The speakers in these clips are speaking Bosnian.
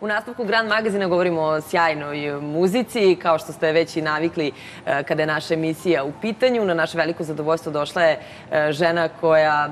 U nastavku Grand Magazina govorimo o sjajnoj e, muzici, kao što ste već i navikli e, kada je naša emisija u pitanju. Na naše veliko zadovoljstvo došla je e, žena koja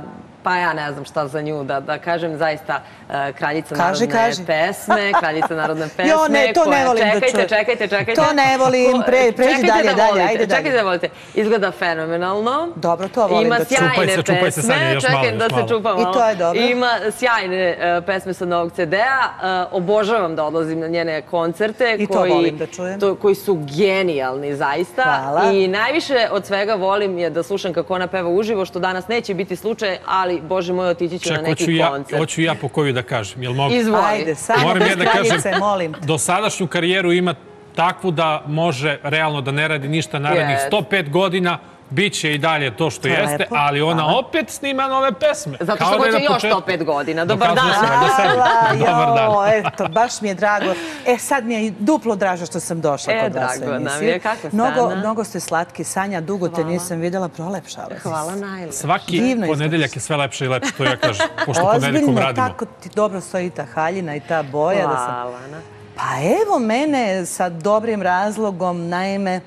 pa ja ne znam šta za nju da, da kažem, zaista uh, kraljica kaži, narodne kaži. pesme, kraljica narodne pesme. jo, ne, to koja, ne volim čekajte, da čujem. Čekajte, čekajte, To ne volim, pre, pređi dalje, da dalje, volite, ajde dalje. Čekajte da volite. Izgleda fenomenalno. Dobro, to volim Ima da čujem. sjajne Čupaj se, čupaj se, pesme. Sanja, još malo, Čekaj još da se malo. čupa malo. I to je dobro. Ima sjajne uh, pesme sa novog CD-a. Uh, obožavam da odlazim na njene koncerte. I to koji, volim da čujem. To, koji su genijalni, zaista. Hvala. I najviše od svega volim je da slušam kako ona peva uživo, što danas neće biti slučaj, ali, Bože moj, otići ću na Čak, neki hoću ja, koncert. hoću ja po koju da kažem. Jel mogu? Izvoli. Ajde, samo Moram bez ja da kažem, kraljice, molim te. dosadašnju karijeru ima takvu da može realno da ne radi ništa narednih Jest. 105 godina, Biće i dalje to što To je jeste, lepo. ali ona Hvala. opet snima nove pesme. Zato Kao što da je hoće još početku. 105 godina. Dobar dan. Hvala, Dobar dan. jo, eto, baš mi je drago. E, sad mi je duplo dražo što sam došla E, kod vas u drago nam je. Kako ste, mnogo, mnogo ste slatki. Sanja, dugo te Hvala. nisam vidjela, prolepšala si se. Hvala najlepše. Svaki Divno ponedeljak je sve lepše i lepše, to ja kažem, pošto ponedeljkom Ozbiljno, radimo. tako ti dobro stoji ta haljina i ta boja. Da sam... Hvala, Ana. Pa evo mene sa dobrim razlogom, naime,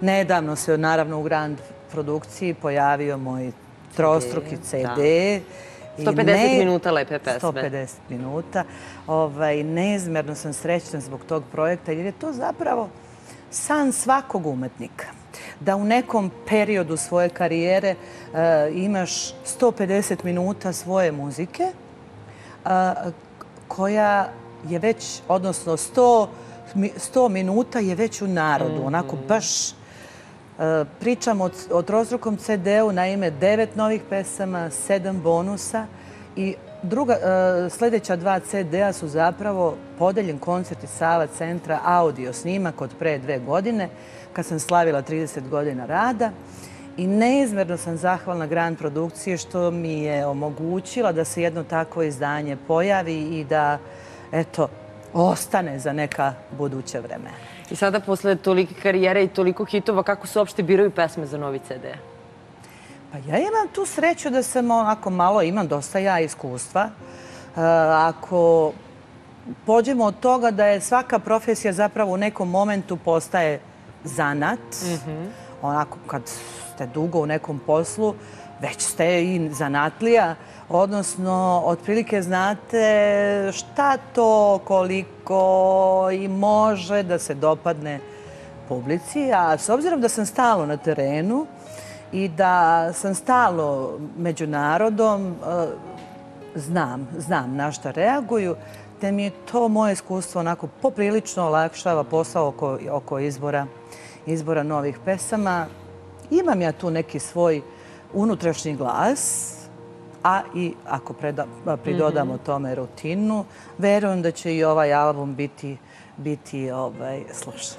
nedavno se naravno u Grand produkciji pojavio moj trostruki. CD. i 150 minuta lepe pesme. 150 minuta. Ovaj, neizmerno sam srećna zbog tog projekta jer je to zapravo san svakog umetnika. Da u nekom periodu svoje karijere e, imaš 150 minuta svoje muzike a, koja je već, odnosno 100, mi- 100 minuta je već u narodu. Onako baš e, E, pričam o, o trostrukom CD-u, naime devet novih pesama, sedam bonusa i druga, e, sljedeća dva CD-a su zapravo podeljen koncert iz Sava centra audio snimak od pre dve godine kad sam slavila 30 godina rada. I neizmerno sam zahvalna Grand produkcije što mi je omogućila da se jedno takvo izdanje pojavi i da, eto, ostane za neka buduća vremena. I sada, posle tolike karijere i toliko hitova, kako se uopšte biraju pesme za novi CD? Pa ja imam tu sreću da sam onako malo, imam dosta ja iskustva. E, Ako pođemo od toga da je svaka profesija zapravo u nekom momentu postaje zanat, onako kad ste dugo u nekom poslu, već ste i zanatlija, odnosno otprilike znate šta to, koliko i može da se dopadne publici, a s obzirom da sam stalo na terenu i da sam stalo među narodom, e, znam, znam na šta reaguju, te mi je to moje iskustvo onako poprilično olakšava posao oko, oko izbora, izbora novih pesama. Imam ja tu neki svoj unutrašnji glas, a i ako preda, pridodamo tome rutinu, verujem da će i ovaj album biti, biti ovaj, slušan.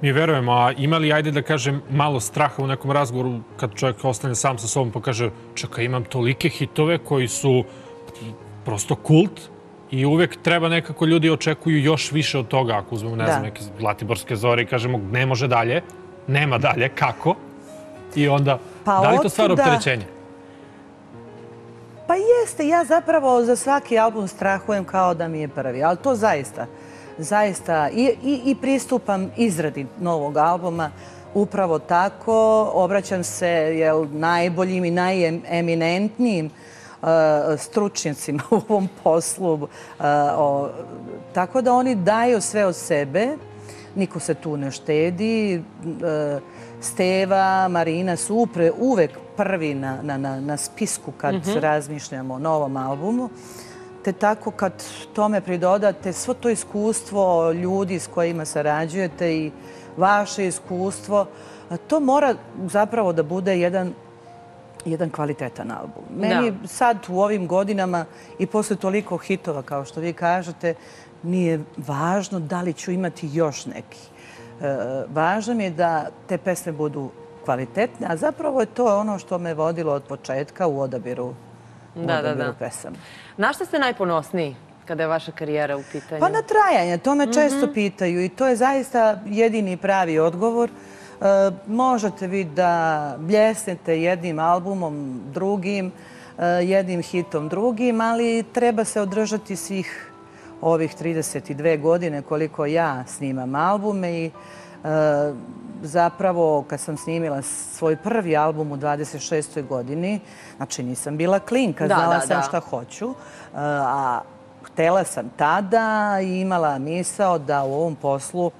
Mi verujemo, a ima li, ajde da kažem, malo straha u nekom razgovoru kad čovjek ostane sam sa sobom pa kaže čekaj, imam tolike hitove koji su prosto kult i uvek treba nekako ljudi očekuju još više od toga. Ako uzmemo, ne Da. znam, neke Zlatiborske zore i kažemo ne može dalje, nema dalje, kako? I onda, Pa da li to stvar opterećenja? Pa jeste, ja zapravo za svaki album strahujem kao da mi je prvi, ali to zaista, zaista i, i, i pristupam izradi novog albuma upravo tako, obraćam se jel, najboljim i najeminentnijim uh, stručnjacima u ovom poslu. Uh, o, tako da oni daju sve od sebe, niko se tu ne štedi. Uh, Steva, Marina su upre, uvek prvi na, na, na, na spisku kad razmišljamo o novom albumu. Te tako kad tome pridodate svo to iskustvo ljudi s kojima sarađujete i vaše iskustvo, to mora zapravo da bude jedan jedan kvalitetan album. Meni sad u ovim godinama i posle toliko hitova, kao što vi kažete, nije važno da li ću imati još neki. E, Važno mi je da te pesme budu kvalitetne, a zapravo je to ono što me vodilo od početka u odabiru, u Da, da, odabiru da. pesama. Na što ste najponosniji kada je vaša karijera u pitanju? Pa na trajanje, to me često pitaju i to je zaista jedini pravi odgovor. Možete vi da bljesnete jednim albumom, drugim, e, jednim hitom, drugim, ali treba se održati svih ovih 32 godine koliko ja snimam albume i zapravo kad sam snimila svoj prvi album u 26. godini, znači nisam bila klinka, znala sam šta hoću, a htela sam tada i imala misao da u ovom poslu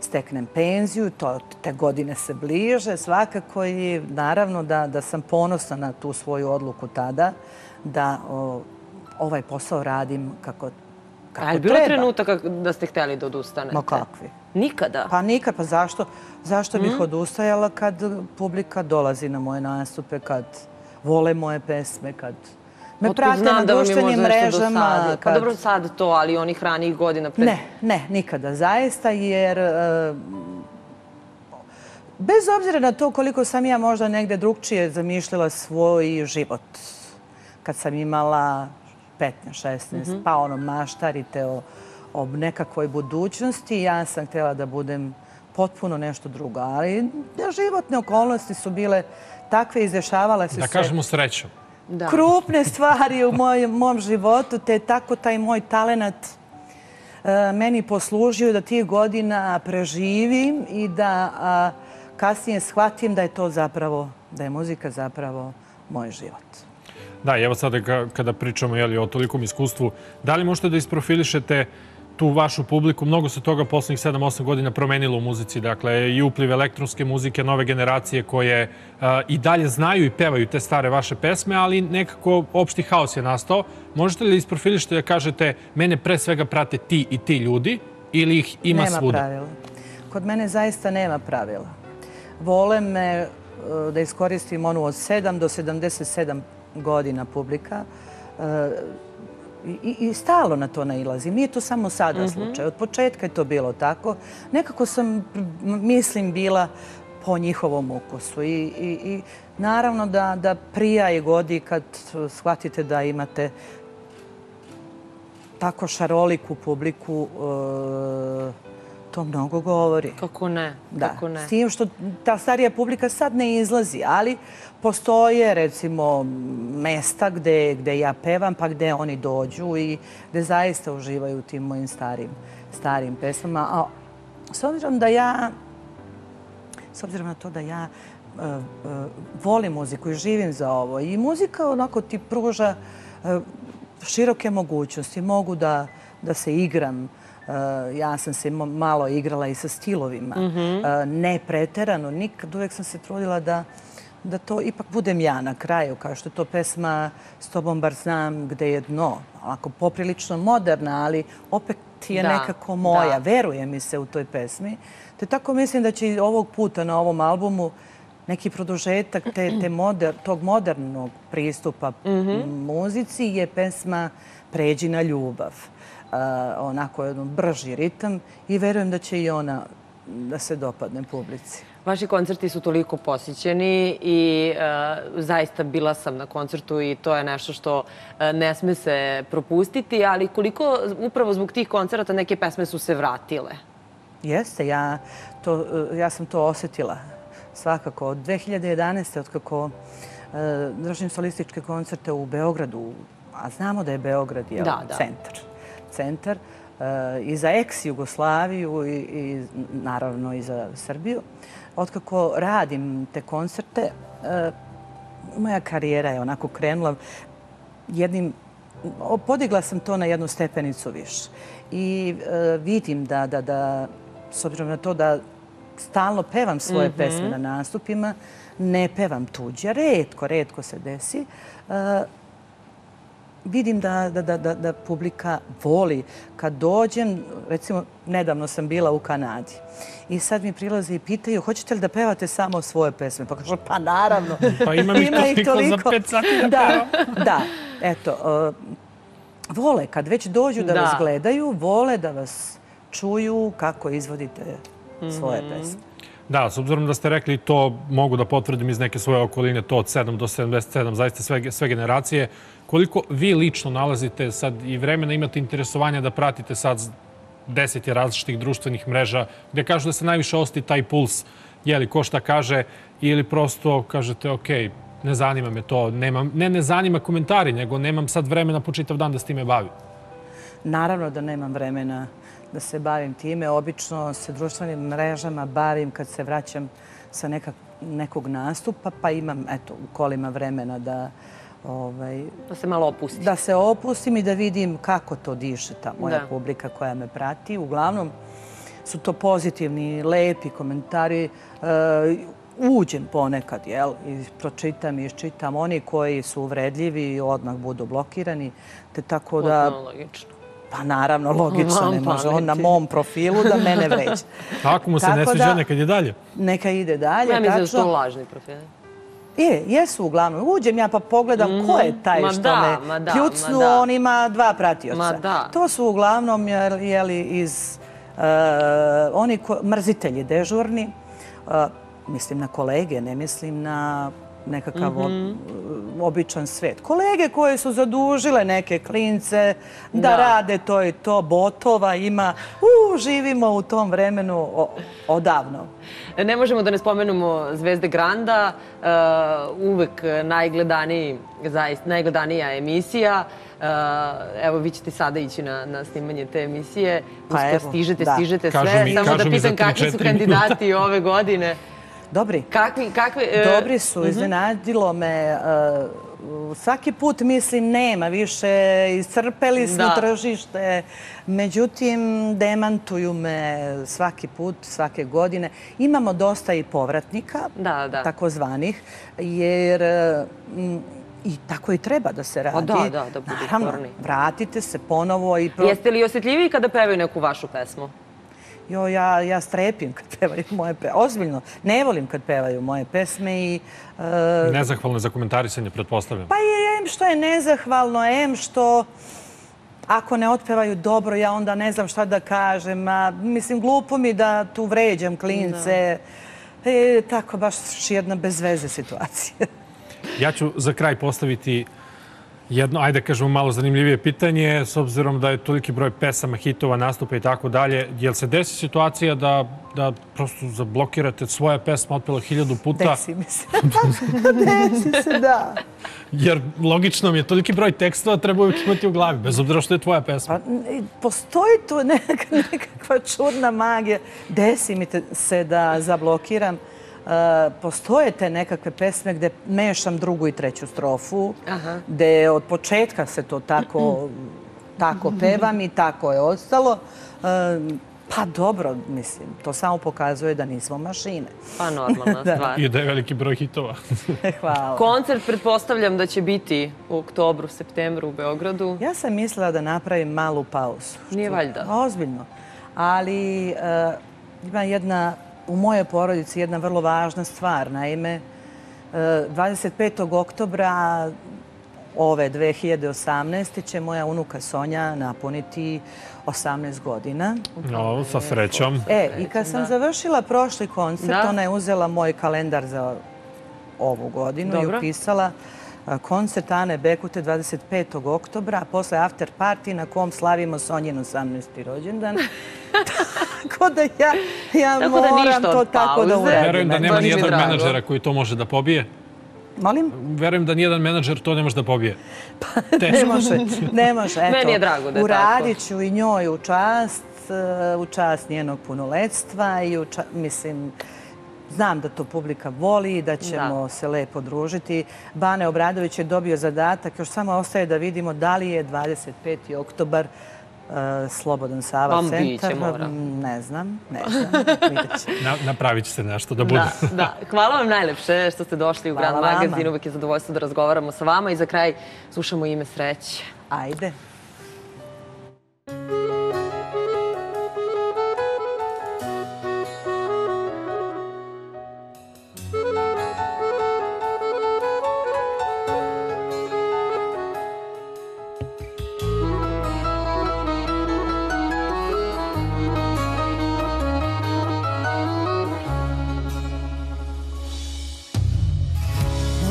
steknem penziju, to te godine se bliže, svakako i naravno da, da sam ponosna na tu svoju odluku tada, da ovaj posao radim kako, kako treba. A je bilo trenutak da ste hteli da odustanete? Ma kakvi? Nikada? Pa nikad, pa zašto? Zašto bih mhm. odustajala kad publika dolazi na moje nastupe, kad vole moje pesme, kad me prate na društvenim mrežama. Pa dobro sad to, ali onih ranijih godina pred... Ne, ne, nikada. Zaista, jer e, bez obzira na to koliko sam ja možda negde drugčije zamišljala svoj život, kad sam imala 15, 16, mhm. pa ono maštarite o, o nekakvoj budućnosti, ja sam htjela da budem potpuno nešto drugo. Ali životne okolnosti su bile takve, izdešavale se sve. Da kažemo srećom krupne stvari u mom životu, te tako taj moj talenat e, meni poslužio da tih godina preživim i da kasnije shvatim da je to zapravo, da je muzika zapravo moj život. Da, evo sada kada pričamo o tolikom iskustvu, da li možete da isprofilišete tu vašu publiku. Mnogo se toga poslednjih 7-8 godina promenilo u muzici. Dakle, i upliv elektronske muzike, nove generacije koje uh, i dalje znaju i pevaju te stare vaše pesme, ali nekako opšti haos je nastao. Možete li isprofilište da kažete mene pre svega prate ti i ti ljudi ili ih ima svuda? Nema pravila. Kod mene zaista nema pravila. Vole me uh, da iskoristim onu od 7 do 77 godina publika. Uh, I, i stalo na to nailazim. Nije to samo sada mhm. slučaj. Od početka je to bilo tako. Nekako sam, mislim, bila po njihovom ukusu. I, i, i naravno da, da prija i godi kad shvatite da imate tako šaroliku publiku, e, to mnogo govori. Kako ne? Da. Kako ne? S tim što ta starija publika sad ne izlazi, ali postoje recimo mesta gde, gde ja pevam pa gde oni dođu i gde zaista uživaju u tim mojim starim, starim pesmama. A s obzirom da ja, s obzirom na to da ja uh, uh, volim muziku i živim za ovo i muzika onako ti pruža uh, široke mogućnosti. Mogu da, da se igram, ja sam se malo igrala i sa stilovima. Mm -hmm. Ne preterano, nikad uvek sam se trudila da da to ipak budem ja na kraju, kao što je to pesma S tobom bar znam gde je dno. Onako poprilično moderna, ali opet je nekako moja. Veruje mi se u toj pesmi. Te tako mislim da će i ovog puta na ovom albumu neki produžetak te, te moder, tog modernog pristupa mhm. muzici je pesma Pređi na ljubav. Onako jedan brži ritam i verujem da će i ona da se dopadne publici. Vaši koncerti su toliko posjećeni i e, zaista bila sam na koncertu i to je nešto što e, ne sme se propustiti, ali koliko upravo zbog tih koncerta neke pesme su se vratile? Jeste, ja, to, e, ja sam to osjetila svakako. Od 2011. od kako držim solističke koncerte u Beogradu, a znamo da je Beograd je da, da. Centar. Centar i za ex-Jugoslaviju i, i naravno i za Srbiju otkako radim te koncerte, e, moja karijera je onako krenula jednim... Podigla sam to na jednu stepenicu više. I e, vidim da, da, da, s obzirom na to da stalno pevam svoje mhm. pesme na nastupima, ne pevam tuđe, redko, redko se desi. E, vidim da, da, da, da publika voli. Kad dođem, recimo, nedavno sam bila u Kanadi i sad mi prilaze i pitaju, hoćete li da pevate samo svoje pesme? Pa kažu, pa naravno. Pa imam Ima ih toliko za pet sati da Da, eto. Uh, vole, kad već dođu da, vas gledaju, vole da vas čuju kako izvodite svoje mhm. pesme. Da, s obzirom da ste rekli to, mogu da potvrdim iz neke svoje okoline, to od 7 do 77, zaista sve, sve generacije. Koliko vi lično nalazite sad i vremena imate interesovanja da pratite sad deseti različitih društvenih mreža gde kažu da se najviše osti taj puls, jeli, ko šta kaže, ili prosto kažete, ok, ne zanima me to, nemam, ne ne zanima komentari, nego nemam sad vremena po čitav dan da s time bavim. Naravno da nemam vremena da se bavim time. Obično se društvenim mrežama bavim kad se vraćam sa nekog nastupa, pa imam, eto, u kolima vremena da ovaj, da se malo opusti. Da se opustim i da vidim kako to diše ta moja publika koja me prati. Uglavnom su to pozitivni, lepi komentari. E, uđem ponekad, jel, i pročitam i iščitam. Oni koji su uvredljivi odmah budu blokirani. Te tako da... Odmah logično. Pa naravno, logično, ne može on na mom profilu da mene vreće. Ako mu se ne sviđa, nekad je dalje. Neka ide dalje. Ja mislim da su to lažni profili. Je, jesu uglavnom. Uđem ja pa pogledam ko je taj što me kljucnu, on ima dva pratioca. To su uglavnom jeli, iz uh, oni mrzitelji dežurni. Uh, mislim na kolege, ne mislim na nekakav mhm. običan svet. Kolege koje su zadužile neke klince da rade to i to, botova ima. U, živimo u tom vremenu odavno. Ne možemo da ne spomenemo Zvezde Granda, uh, uvek najgledanija emisija. Uh, evo, vi ćete sada ići na snimanje te emisije. Pa stižete, stižete sve. Samo da pitam kakvi su kandidati ove godine. Dobri. Kakvi, kakvi, e, Dobri su, mhm. iznenadilo me. E, svaki put mislim nema više, iscrpeli smo tržište. Međutim, demantuju me svaki put, svake godine. Imamo dosta i povratnika, takozvanih, jer i tako i treba da se radi. Da, da, da budu Naravno, vratite se ponovo. i... Jeste li osjetljiviji kada pevaju neku vašu pesmu? Jo, ja, ja strepim kad pevaju moje pesme. Ozbiljno, ne volim kad pevaju moje pesme i... Uh, Nezahvalno za komentarisanje, pretpostavljam. Pa je, em što je nezahvalno, em što... Ako ne otpevaju dobro, ja onda ne znam šta da kažem. A, mislim, glupo mi da tu vređam klince. E, tako, baš jedna bezveze situacija. Ja ću za kraj postaviti jedno, ajde kažemo, malo zanimljivije pitanje, s obzirom da je toliki broj pesama, hitova, nastupa i tako dalje. Je li se desi situacija da, da prosto zablokirate svoje pesme otpelo hiljadu puta? Desi mi se. Desi se, da. Jer logično mi je toliki broj tekstova treba uvijek imati u glavi, bez obzira što je tvoja pesma. Pa, postoji tu nekakva, nekakva čudna magija. Desi mi se da zablokiram. Eh, postoje te nekakve pesme gde mešam drugu i treću strofu, gde od početka se to tako, tako pevam i tako je ostalo. Eh, pa dobro, mislim, to samo pokazuje da nismo mašine. Pa normalna stvar. I da je veliki broj hitova. Hvala. Koncert pretpostavljam da će biti u oktobru, septembru u Beogradu. Ja sam mislila da napravim malu pauzu. Nije valjda. Ozbiljno. Ali eh, ima jedna u mojoj porodici jedna vrlo važna stvar. Naime, 25. E, oktobra ove 2018. će moja unuka Sonja napuniti 18 godina. No, sa srećom. E, i kad sam završila prošli koncert, ona je uzela moj kalendar za ovu godinu i upisala koncert Ane Bekute 25. oktobra, a posle after party na kom slavimo Sonjin 18. rođendan. tako da ja, ja moram to tako da uradim. Verujem da nema nijedan menadžera koji to može da pobije. Molim? Verujem da nijedan menadžer to ne može da pobije. Pa, ne može, ne može. Eto, Meni je drago da je uradit ću i njoj u čast, u čast njenog punoletstva i u čast, mislim, Znam da to publika voli i da ćemo se lepo družiti. Bane Obradović je dobio zadatak. Još samo ostaje da vidimo da li je 25. oktobar uh, Slobodan Sava centar. Ne znam, ne znam. Napravit će se nešto da bude. Hvala vam najlepše što ste došli u Grand Magazin. Uvijek je zadovoljstvo da razgovaramo sa vama i za kraj slušamo ime sreće. Ajde.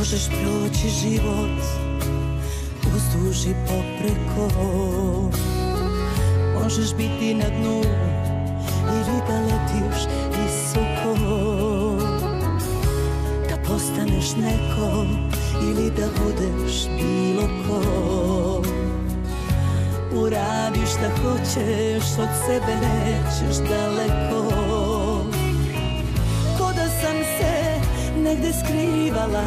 možeš proći život Uzduž i popreko. Možeš biti na dnu Ili da letiš visoko. Da postaneš neko Ili da budeš bilo ko. Uradi šta hoćeš Od sebe nećeš daleko. Ko da sam se negde skrivala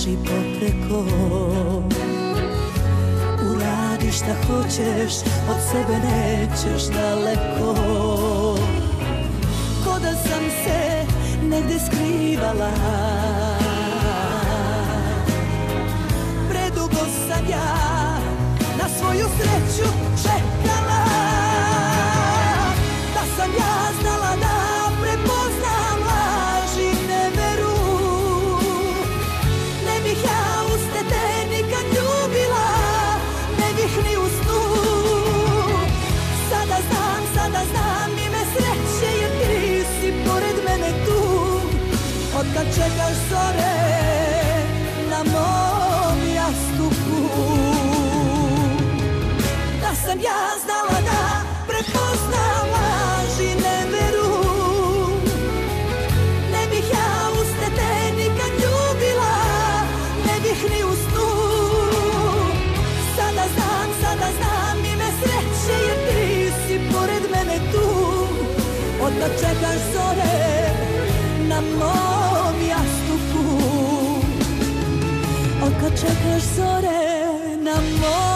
traži popreko. Uradi šta hoćeš Od sebe nećeš daleko. Ko da sam se negde skrivala. Predugo sam ja Na svoju sreću čekala. Kad čekaš zore na mom jastuku Da sam ja znala da prepoznam laži neveru Ne bih ja uste te nikad ljubila Ne bih ni u snu. Sada znam, sada znam ime sreće Jer ti si pored mene tu. Od kad čekaš zore na mom jastuku Od